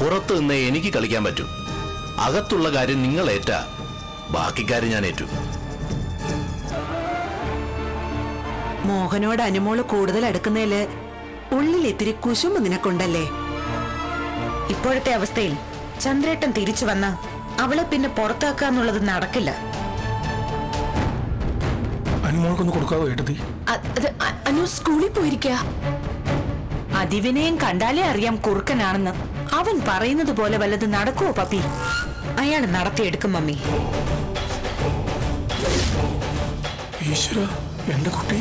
പുറത്ത് നിന്ന് എനിക്ക് കളിക്കാൻ പറ്റൂ. അകത്തുള്ള കാര്യം നിങ്ങൾ ഏറ്റ ബാക്കി കാര്യം ഞാൻ ഏറ്റു. മോഹനോട് അനുമോൾ കൂടുതൽ അടുക്കുന്നതിൽ ഉള്ളിൽ ഇത്തിരി കുശുമ്പ് നിനക്കുണ്ടല്ലേ? ഇപ്പോഴത്തെ അവസ്ഥയിൽ ചന്ദ്രേട്ടൻ തിരിച്ചു വന്ന അവളെ പിന്നെ പുറത്താക്കാന്നുള്ളത് നടക്കില്ല. അനുമോൾക്കൊന്ന് കൊടുക്കാവോ ഏട്ടത്തി? അനു സ്കൂളിൽ പോയിരിക്ക. അതിവിനെയും കണ്ടാലേ അറിയാം കുറുക്കനാണെന്ന്. അവൻ പറയുന്നത് പോലെ വല്ലത് നടക്കുവോ പപ്പി? അയാൾ നടത്തിയെടുക്കും മമ്മി. ഈശ്വര എന്റെ കുട്ടി?